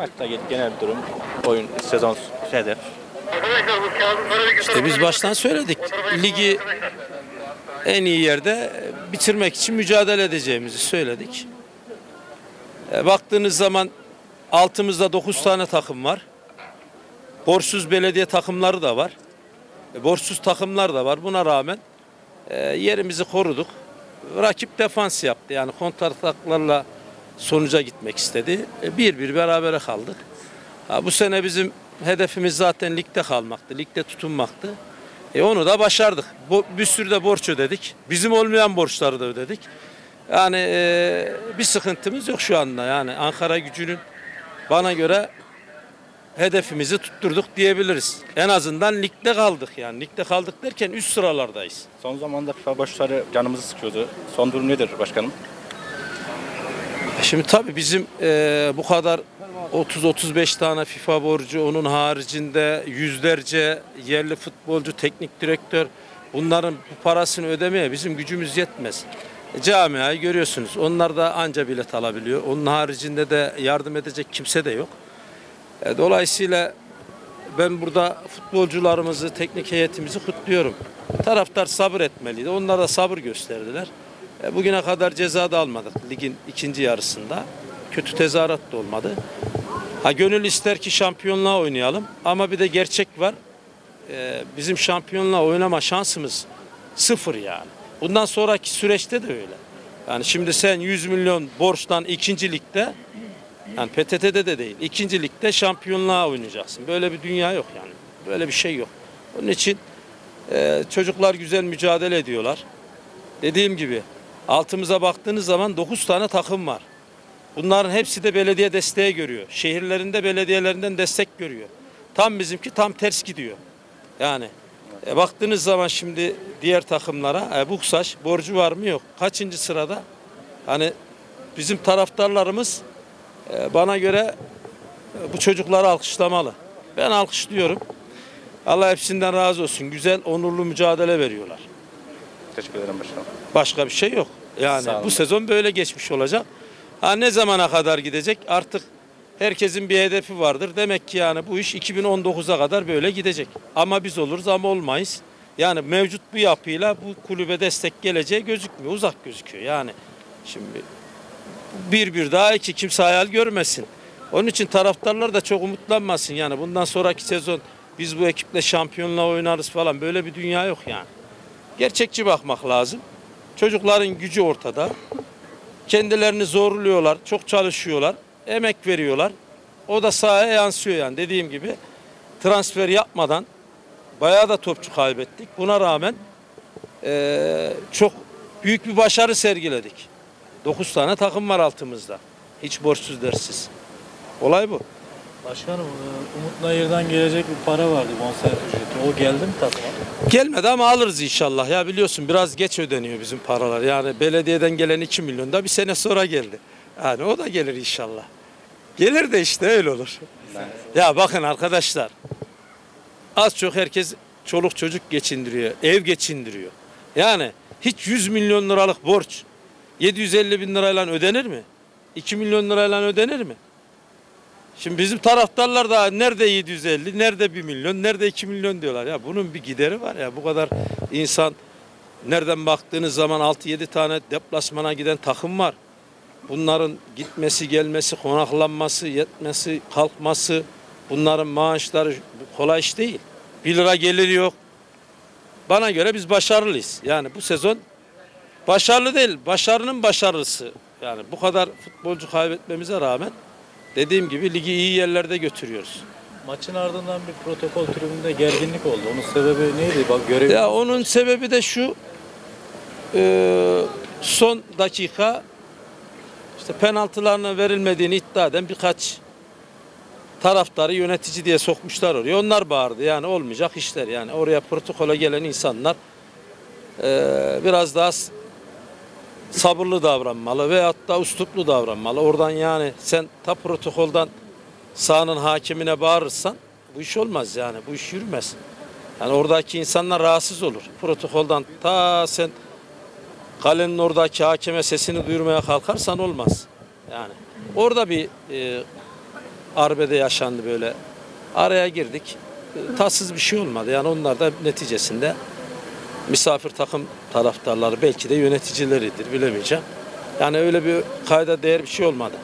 Maçta genel durum, oyun, sezon hedef. İşte biz baştan söyledik. Ligi en iyi yerde bitirmek için mücadele edeceğimizi söyledik. E, baktığınız zaman altımızda 9 tane takım var. Borçsuz belediye takımları da var. E, borçsuz takımlar da var. Buna rağmen e, yerimizi koruduk. Rakip defans yaptı. Yani kontrataklarla sonuca gitmek istedi. E, bir bir berabere kaldık. Bu sene bizim hedefimiz zaten ligde kalmaktı. Ligde tutunmaktı. E, onu da başardık. Bu, bir sürü de borç ödedik. Bizim olmayan borçları da ödedik. Yani e, bir sıkıntımız yok şu anda. Yani Ankara gücünün bana göre hedefimizi tutturduk diyebiliriz. En azından ligde kaldık yani. Ligde kaldık derken üst sıralardayız. Son zamanda FIFA borçları canımızı sıkıyordu. Son durum nedir başkanım? Şimdi tabii bizim e, bu kadar 30-35 tane FIFA borcu, onun haricinde yüzlerce yerli futbolcu, teknik direktör bunların bu parasını ödemeye bizim gücümüz yetmez. E, Camiayı görüyorsunuz. Onlar da anca bilet alabiliyor. Onun haricinde de yardım edecek kimse de yok. E, dolayısıyla ben burada futbolcularımızı, teknik heyetimizi kutluyorum. Taraftar sabır etmeliydi. Onlar da sabır gösterdiler. E, Bugüne kadar ceza da almadık ligin ikinci yarısında. Kötü tezahürat da olmadı. Ha gönül ister ki şampiyonluğa oynayalım ama bir de gerçek var. E, bizim şampiyonluğa oynama şansımız sıfır yani. Bundan sonraki süreçte de öyle. Yani şimdi sen 100 milyon borçtan ikinci ligde yani PTT'de de değil. ikinci ligde şampiyonluğa oynayacaksın. Böyle bir dünya yok yani. Böyle bir şey yok. Onun için e, çocuklar güzel mücadele ediyorlar. Dediğim gibi altımıza baktığınız zaman 9 tane takım var. Bunların hepsi de belediye desteği görüyor. Şehirlerinde belediyelerinden destek görüyor. Tam bizimki tam ters gidiyor. Yani e, baktığınız zaman şimdi diğer takımlara e, Buksaş borcu var mı yok. Kaçıncı sırada? Hani bizim taraftarlarımız e, bana göre e, bu çocukları alkışlamalı. Ben alkışlıyorum. Allah hepsinden razı olsun. Güzel, onurlu mücadele veriyorlar. Teşekkür ederim başkanım. Başka bir şey yok. Yani Sağ bu sezon böyle geçmiş olacak. Ha ne zamana kadar gidecek? Artık herkesin bir hedefi vardır. Demek ki yani bu iş 2019'a kadar böyle gidecek. Ama biz oluruz ama olmayız. Yani mevcut bu yapıyla bu kulübe destek geleceği gözükmüyor. Uzak gözüküyor. Yani şimdi bir bir daha iki kimse hayal görmesin. Onun için taraftarlar da çok umutlanmasın. Yani bundan sonraki sezon biz bu ekiple şampiyonla oynarız falan böyle bir dünya yok yani. Gerçekçi bakmak lazım. Çocukların gücü ortada. Kendilerini zorluyorlar, çok çalışıyorlar, emek veriyorlar. O da sahaya yansıyor yani dediğim gibi. Transfer yapmadan bayağı da topçu kaybettik. Buna rağmen eee, çok büyük bir başarı sergiledik. 9 tane takım var altımızda. Hiç borçsuz dersiz. Olay bu. Başkanım e, Umut Nayır'dan gelecek bir para vardı bonservis ücreti. O geldi mi takıma? Gelmedi ama alırız inşallah. Ya biliyorsun biraz geç ödeniyor bizim paralar. Yani belediyeden gelen 2 milyon da bir sene sonra geldi. Yani o da gelir inşallah. Gelir de işte öyle olur. Ya bakın arkadaşlar. Az çok herkes çoluk çocuk geçindiriyor. Ev geçindiriyor. Yani hiç 100 milyon liralık borç 750 bin lirayla ödenir mi? 2 milyon lirayla ödenir mi? Şimdi bizim taraftarlar da nerede 750, nerede 1 milyon, nerede 2 milyon diyorlar. Ya bunun bir gideri var ya bu kadar insan nereden baktığınız zaman 6-7 tane deplasmana giden takım var. Bunların gitmesi, gelmesi, konaklanması, yetmesi, kalkması, bunların maaşları kolay iş değil. 1 lira gelir yok. Bana göre biz başarılıyız. Yani bu sezon başarılı değil, başarının başarılısı. Yani bu kadar futbolcu kaybetmemize rağmen dediğim gibi ligi iyi yerlerde götürüyoruz. Maçın ardından bir protokol tribünde gerginlik oldu. Onun sebebi neydi? Bak görev Ya onun sebebi de şu e, son dakika işte penaltılarına verilmediğini iddia eden birkaç taraftarı yönetici diye sokmuşlar oraya. Onlar bağırdı yani olmayacak işler yani oraya protokola gelen insanlar e, biraz daha sabırlı davranmalı veyahut da üsluplu davranmalı. Oradan yani sen ta protokoldan sahanın hakimine bağırırsan bu iş olmaz yani bu iş yürümez. Yani oradaki insanlar rahatsız olur. Protokoldan ta sen kalenin oradaki hakeme sesini duyurmaya kalkarsan olmaz. Yani orada bir e, arbede yaşandı böyle. Araya girdik. E, Tatsız bir şey olmadı. Yani onlar da neticesinde misafir takım taraftarları belki de yöneticileridir bilemeyeceğim. Yani öyle bir kayda değer bir şey olmadı.